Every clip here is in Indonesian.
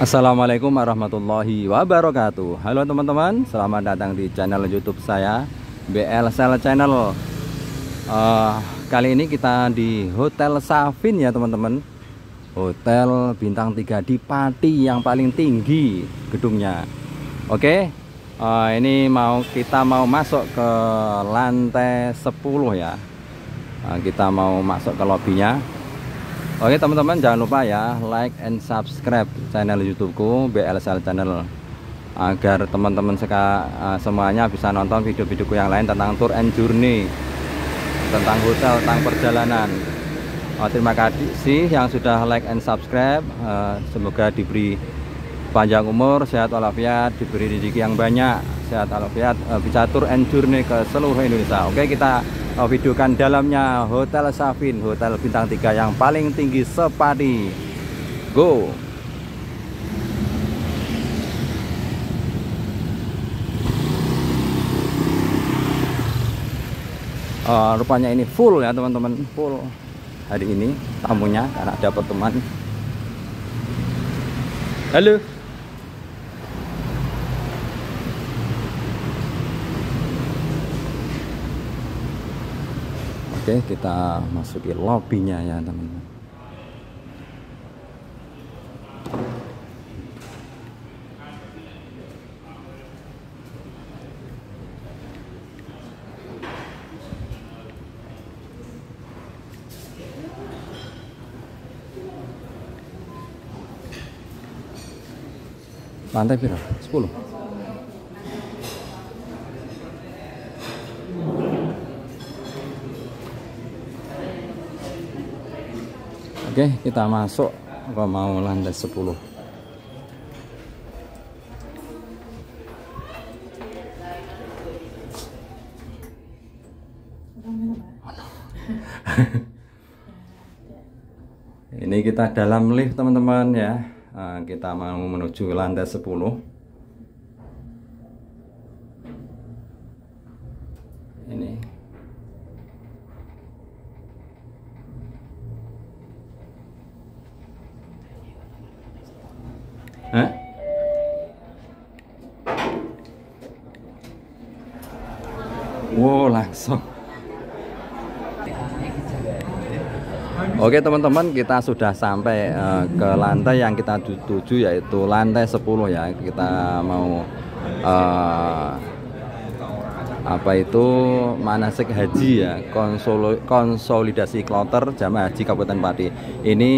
Assalamualaikum warahmatullahi wabarakatuh. Halo teman-teman Selamat datang di channel youtube saya BL Sel Channel. Uh, Kali ini kita di Hotel Savin ya teman-teman. Hotel bintang 3 di Pati yang paling tinggi gedungnya. Oke uh, Ini mau kita mau masuk ke lantai 10 ya. Uh, Kita mau masuk ke lobbynya Oke teman-teman jangan lupa ya like and subscribe channel YouTubeku BLSL Channel agar teman-teman uh, semuanya bisa nonton video-videoku yang lain tentang tour and journey tentang hotel, tentang perjalanan. Uh, terima kasih yang sudah like and subscribe. Uh, semoga diberi panjang umur, sehat walafiat, diberi rezeki yang banyak, sehat walafiat, uh, bisa tour and journey ke seluruh Indonesia. Oke kita oh, videokan dalamnya Hotel Savin Hotel bintang 3 yang paling tinggi sepadi. Go. Uh, rupanya ini full ya teman-teman. Full. Hari ini tamunya karena ada pertemuan halo Oke kita masuki lobbynya ya teman-teman lantai berapa? 10 Oke kita masuk. Ke mau lantai 10 ini kita dalam lift teman-teman ya. Nah, kita mau menuju lantai 10 ini Wow langsung. Oke teman-teman kita sudah sampai uh, ke lantai yang kita tuju yaitu lantai 10 ya. Kita mau uh, apa itu manasik haji ya. Konsolidasi kloter jamaah haji Kabupaten Pati. Ini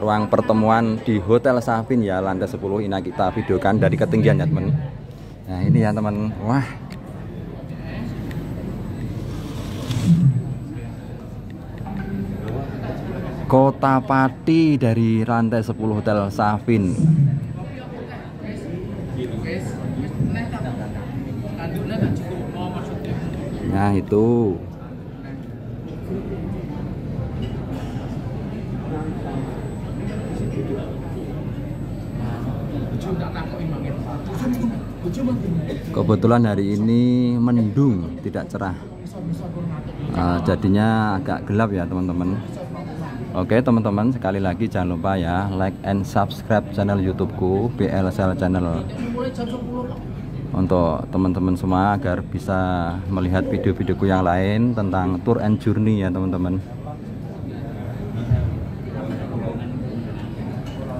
ruang pertemuan di Hotel Savin ya lantai 10 ini kita videokan dari ketinggian ya teman. Nah ini ya teman. Wah. Kota Pati dari lantai 10 Hotel Savin Nah itu Kebetulan hari ini mendung, tidak cerah. Uh, jadinya agak gelap ya teman-teman. Oke teman-teman sekali lagi jangan lupa ya like and subscribe channel YouTubeku BLSL Channel untuk teman-teman semua agar bisa melihat video-videoku yang lain tentang tour and journey ya teman-teman.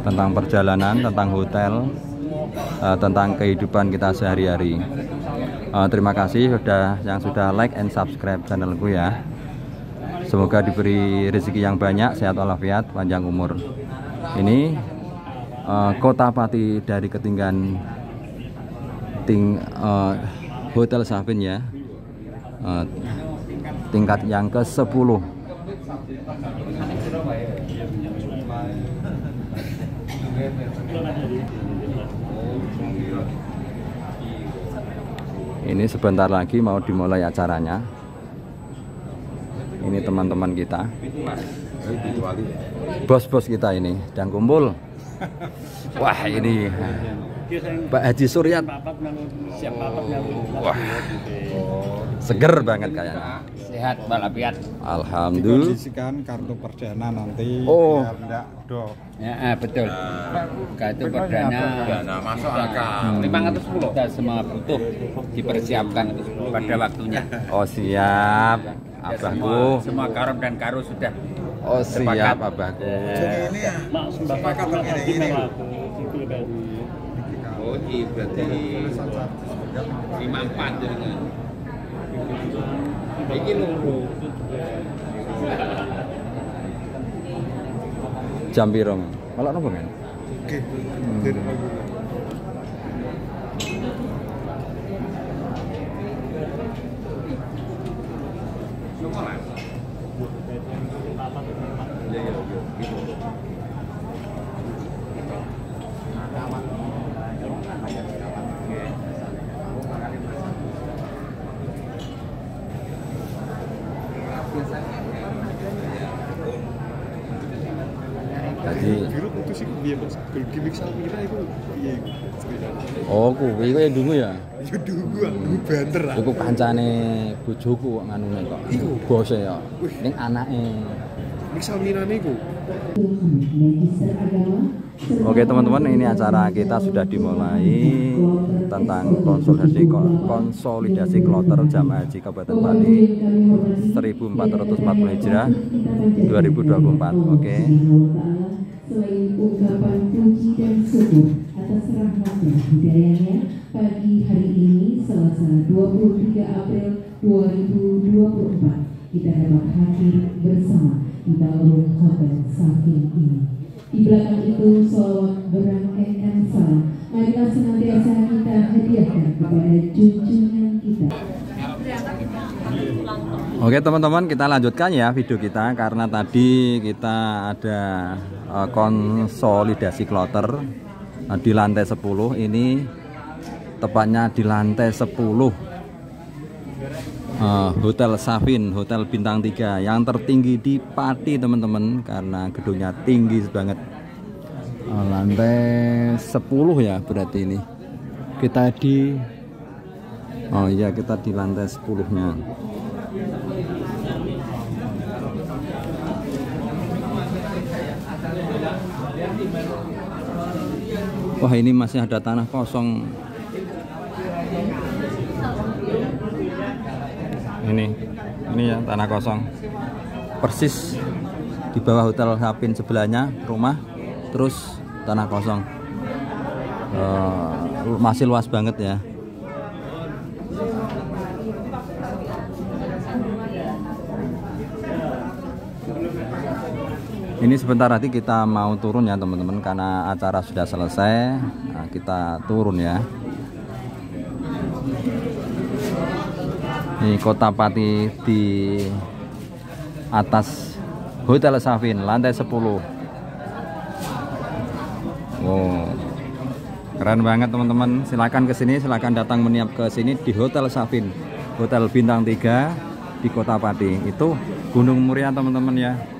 Tentang perjalanan, tentang hotel, uh, tentang kehidupan kita sehari-hari. Uh, terima kasih sudah yang sudah like and subscribe channelku ya. Semoga diberi rezeki yang banyak, sehat walafiat, panjang umur. Ini uh, kota Pati dari ketinggian ting Hotel Savin ya. Tingkat yang ke-10. Ini sebentar lagi mau dimulai acaranya. Ini teman-teman kita. Bos-bos kita ini dan kumpul. Wah ini. Pak Haji Suryat. Wah. Seger banget kayaknya. Sehat walafiat. Alhamdulillah. dikondisikan kartu perdana nanti Oh. enggak do Ya, eh, betul. Kartu perdana masuk akal. Hmm. 510 kita semua butuh dipersiapkan pada waktunya. Oh siap. Ya, Abahku. semua, semua karom dan karo sudah Oh siap Sepakat. abahku. ini ya sepakat ini Oh, iya berarti 54 jaringan. Iki. Jam piro? Malah nopo kan? oke itu biar mas gimmick itu iya oh kuwi kaya dungu ya. ya dulu gua dulu banter ah Iku kancane bojoku kok nganune kok. Iku? Bose ya. Ning anake. misal minane ku Oke teman-teman ini acara kita sudah dimulai tentang konsolidasi konsolidasi kloter jamaah haji Kabupaten Pati 1440 Hijrah 2024 oke Selain ungkapan puji dan syukur atas rahmat dan hidayahnya pagi hari ini Selasa 23 April 2024 kita dapat hadir bersama di ballroom Hotel Saking ini. Di belakang itu salawat berang NN salam. Marilah senantiasa kita hadiahkan kepada kita. Oke teman-teman kita lanjutkan ya video kita karena tadi kita ada eh, konsolidasi kloter eh, di lantai 10 ini tepatnya di lantai 10 Eh, Hotel Safin, Hotel Bintang 3 yang tertinggi di Pati teman-teman karena gedungnya tinggi banget. Lantai 10 ya berarti ini. Kita di Oh iya kita di lantai 10-nya. Wah ini masih ada tanah kosong. Ini, ini ya tanah kosong. Persis di bawah hotel Sapin sebelahnya rumah, terus tanah kosong. Eh, masih luas banget ya. Ini sebentar lagi kita mau turun ya teman-teman karena acara sudah selesai. Nah, kita turun ya. Ini kota Pati di atas Hotel Safin lantai 10. Wow. Keren banget teman-teman. Silakan ke sini, silakan datang meniap ke sini di Hotel Safin. Hotel bintang 3 di Kota Pati. Itu Gunung Muria teman-teman ya.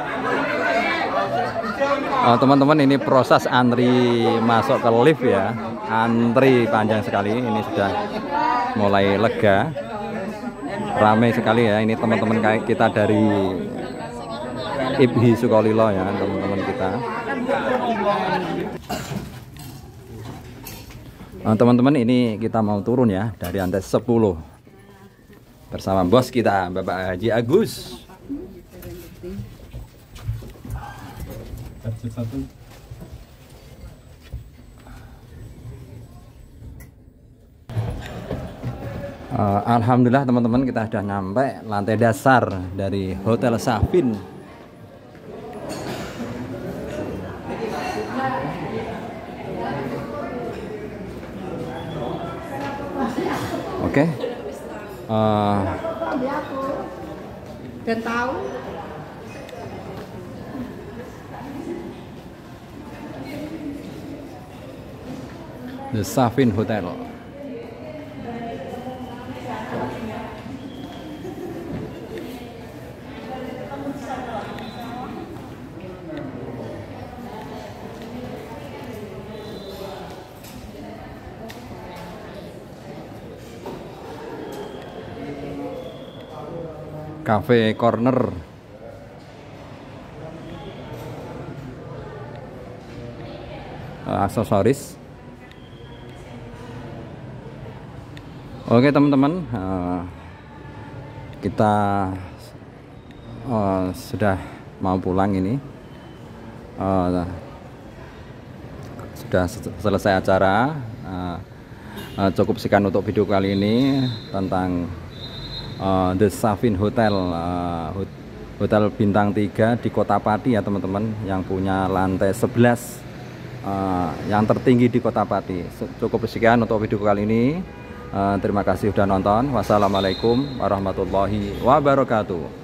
teman-teman ini proses antri masuk ke lift ya. Antri panjang sekali. Ini sudah mulai lega. Ramai sekali ya. Ini teman-teman kita dari Ibhi Sukolilo ya, teman-teman kita. Nah, teman-teman ini kita mau turun ya dari lantai 10 bersama bos kita Bapak Haji Agus satu uh, eh, Alhamdulillah teman-teman kita sudah nyampe lantai dasar dari Hotel Safin. Oke. Okay. uh, dan tahu. The Safin Hotel. Cafe Corner. Eh, aksesoris. Oke teman-teman, eh, kita eh, sudah mau pulang ini. Eh, sudah se- selesai acara. Eh, eh, cukup sekian untuk video kali ini tentang eh, The Safin Hotel, hot- hotel bintang 3 di Kota Pati ya teman-teman, yang punya lantai 11 eh, yang tertinggi di Kota Pati. Cukup sekian untuk video kali ini. Eh, terima kasih sudah nonton. Wassalamualaikum warahmatullahi wabarakatuh.